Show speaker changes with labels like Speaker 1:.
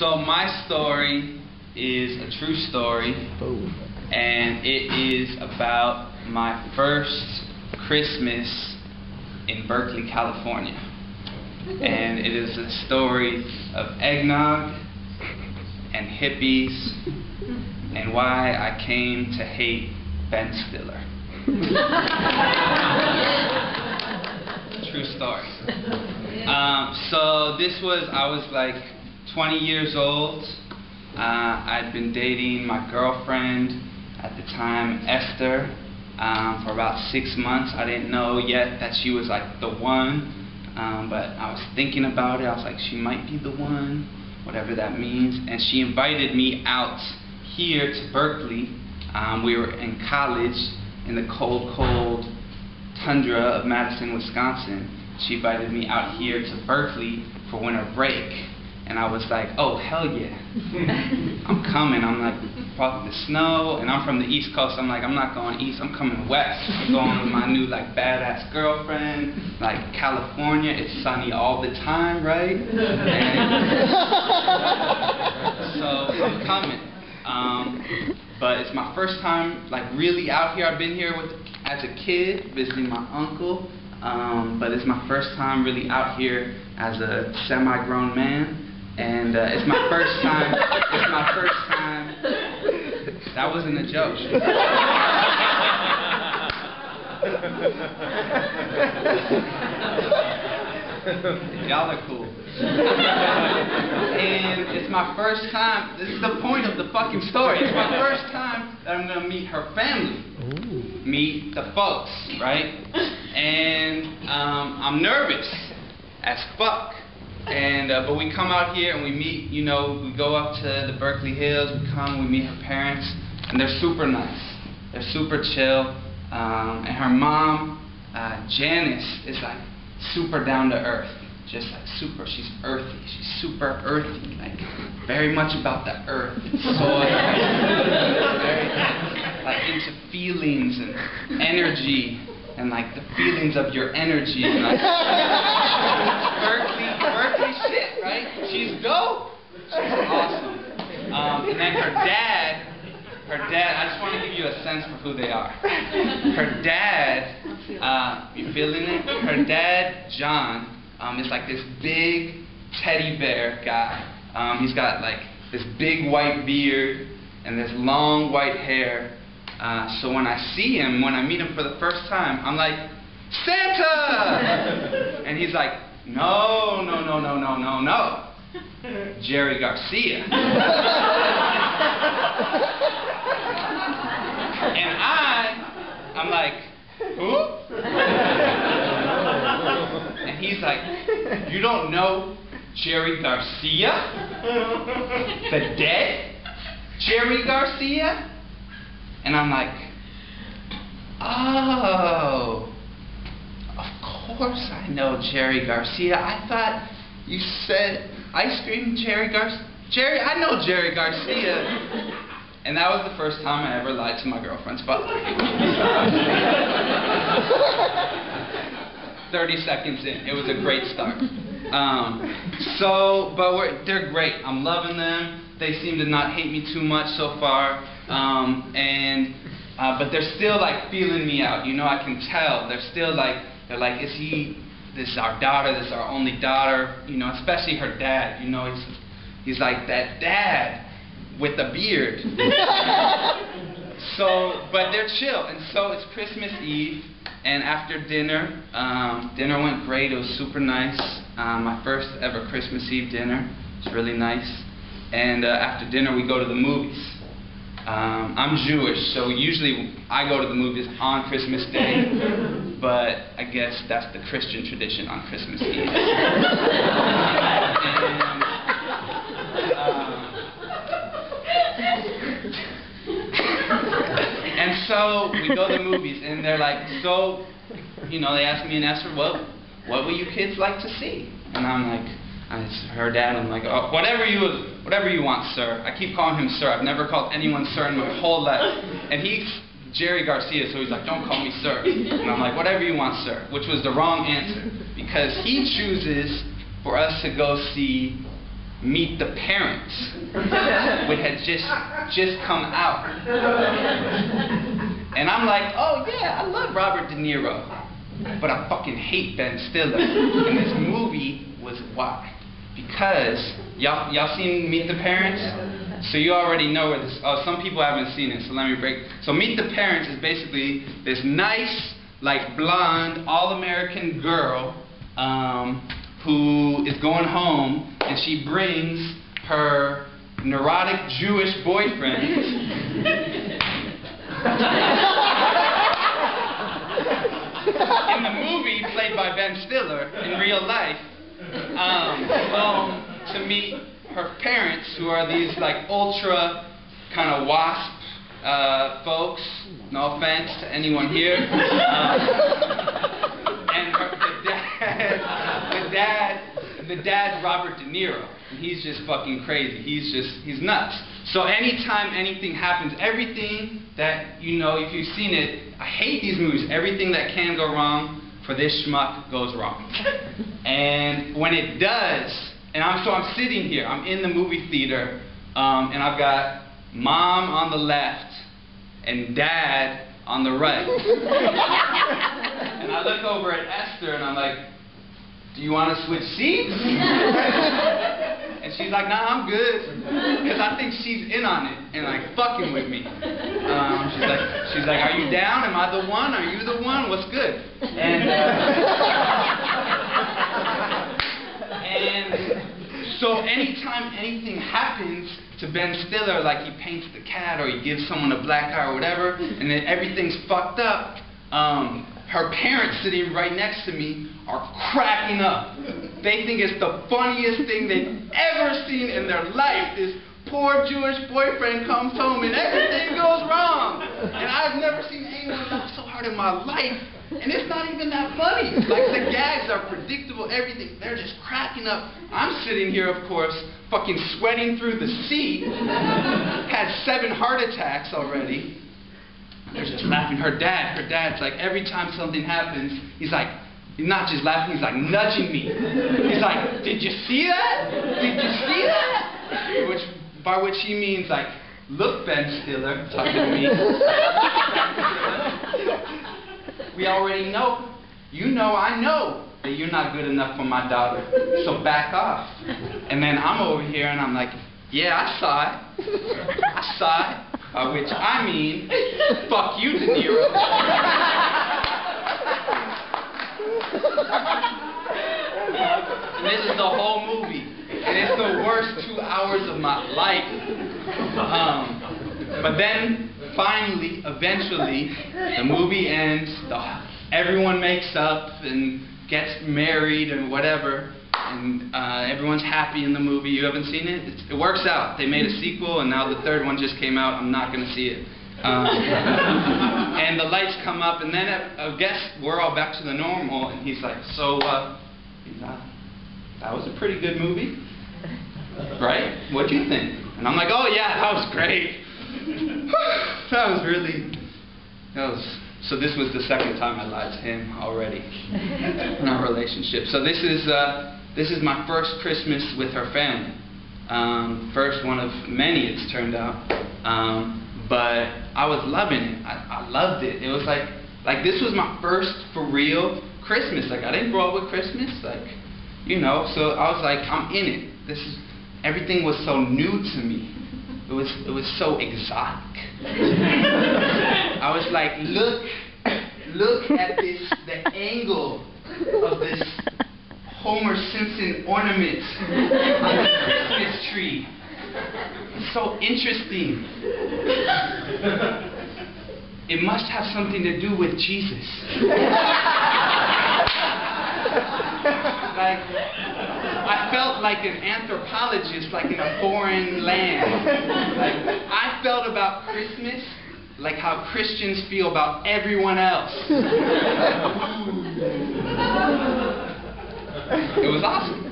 Speaker 1: So my story is a true story, and it is about my first Christmas in Berkeley, California. And it is a story of eggnog and hippies and why I came to hate Ben Stiller. True story. Um, so this was, I was like 20 years old. Uh, I'd been dating my girlfriend at the time, Esther, um, for about six months. I didn't know yet that she was like the one, um, but I was thinking about it. I was like, she might be the one, whatever that means. And she invited me out here to Berkeley. Um, we were in college in the cold, cold tundra of Madison, Wisconsin. She invited me out here to Berkeley for winter break. And I was like, oh, hell yeah. I'm coming. I'm like, fuck the snow. And I'm from the East Coast. I'm like, I'm not going east. I'm coming west. I'm going with my new, like, badass girlfriend. Like, California, it's sunny all the time, right? And so I'm coming. Um, but it's my first time, like, really out here. I've been here with, as a kid, visiting my uncle. Um, but it's my first time really out here as a semi-grown man and uh, it's my first time. It's my first time. That wasn't a joke. Y'all are cool. and it's my first time. This is the point of the fucking story. It's my first time that I'm gonna meet her family. Ooh. Meet the folks, right? And um, I'm nervous as fuck. And uh, but we come out here and we meet. You know, we go up to the Berkeley Hills. We come, we meet her parents, and they're super nice. They're super chill. Um, and her mom, uh, Janice, is like super down to earth. Just like super, she's earthy. She's super earthy, like very much about the earth, soil, very like into feelings and energy and like the feelings of your energy. And, Like, Berkeley, Berkeley shit, right? She's dope. She's awesome. Um, and her dad, her dad, I just want to give you a sense for who they are. Her dad, uh, you feeling it? Her dad, John, um, is like this big teddy bear guy. Um, he's got like this big white beard and this long white hair. Uh, so when I see him, when I meet him for the first time, I'm like, Santa! and he's like, no, no, no, no, no, no, no. Jerry Garcia. and I, I'm like, who? and he's like, you don't know Jerry Garcia? The dead Jerry Garcia? And I'm like, oh, of course I know Jerry Garcia. I thought you said ice cream Cherry Garcia. Cherry, I know Cherry Garcia. And that was the first time I ever lied to my girlfriend's father. 30 seconds in. It was a great start. Um, so, but they're great. I'm loving them. They seem to not hate me too much so far. Um, and uh, but they're still like feeling me out. You know, I can tell. They're still like they're like, is he? This is our daughter. This is our only daughter. You know, especially her dad. You know, he's he's like that dad with a beard. so, but they're chill. And so it's Christmas Eve, and after dinner, um, dinner went great. It was super nice. Um, my first ever Christmas Eve dinner. It's really nice. And uh, after dinner, we go to the movies. Um, I'm Jewish, so usually I go to the movies on Christmas Day, but I guess that's the Christian tradition on Christmas Eve. and, um, and so we go to the movies, and they're like, so, you know, they ask me and Esther, well, what would you kids like to see? And I'm like, it's her dad. I'm like, oh, whatever you, whatever you want, sir. I keep calling him sir. I've never called anyone sir in my whole life. And he's Jerry Garcia, so he's like, don't call me sir. And I'm like, whatever you want, sir. Which was the wrong answer because he chooses for us to go see Meet the Parents, which had just just come out. And I'm like, oh yeah, I love Robert De Niro, but I fucking hate Ben Stiller. And this movie was why, because y'all y'all seen Meet the Parents? So you already know where this. Oh, some people haven't seen it, so let me break. So Meet the Parents is basically this nice, like blonde, all-American girl um, who is going home, and she brings her neurotic Jewish boyfriend. in the movie, played by Ben Stiller, in real life, um, home to meet her parents, who are these like ultra kind of wasp uh, folks. No offense to anyone here. Um, and her, the dad, the dad, the dad's Robert De Niro. And he's just fucking crazy. He's just, he's nuts. So anytime anything happens, everything that you know, if you've seen it, I hate these movies. Everything that can go wrong for this schmuck goes wrong. And when it does, and I'm so I'm sitting here. I'm in the movie theater, um, and I've got mom on the left and dad on the right. and I look over at Esther, and I'm like, "Do you want to switch seats?" and she's like, "Nah, I'm good," because I think she's in on it and like fucking with me. Um, she's like, "She's like, are you down? Am I the one? Are you the one? What's good?" And. Uh, so anytime anything happens to Ben Stiller, like he paints the cat or he gives someone a black eye or whatever, and then everything's fucked up, um, her parents sitting right next to me are cracking up. They think it's the funniest thing they've ever seen in their life. This poor Jewish boyfriend comes home and everything goes wrong. And I've never seen anyone laugh so hard in my life. And it's not even that funny. Like the gags are predictable, everything. They're just cracking up. I'm sitting here, of course, fucking sweating through the seat. Had seven heart attacks already. They're just laughing. Her dad, her dad's like, every time something happens, he's like, he's not just laughing, he's like nudging me. He's like, did you see that? Did you see that? Which, by which he means like, look, Ben Stiller, talking to me we already know. You know, I know that you're not good enough for my daughter. So back off. And then I'm over here and I'm like, yeah, I saw it. I saw it. By which I mean, fuck you, De Niro. this is the whole movie. And it's the worst two hours of my life. Um, but then finally, eventually, the movie ends, the, everyone makes up and gets married and whatever, and uh, everyone's happy in the movie. You haven't seen it? It's, it works out. They made a sequel, and now the third one just came out. I'm not going to see it. Um, and the lights come up, and then I guess we're all back to the normal. And he's like, "So, uh, that was a pretty good movie, right? What do you think?" And I'm like, "Oh yeah, that was great." that was really, that was, so this was the second time I lied to him already in our relationship. So this is, uh, this is my first Christmas with her family. Um, first one of many it's turned out. Um, but I was loving it. I, I loved it. It was like, like this was my first for real Christmas. Like I didn't grow up with Christmas. Like, you know, so I was like, I'm in it. This is, everything was so new to me. It was, it was so exotic. I was like, look, look at this, the angle of this Homer Simpson ornament on the Christmas tree. It's so interesting. It must have something to do with Jesus. like, felt like an anthropologist, like in a foreign land. Like, I felt about Christmas like how Christians feel about everyone else. it was awesome.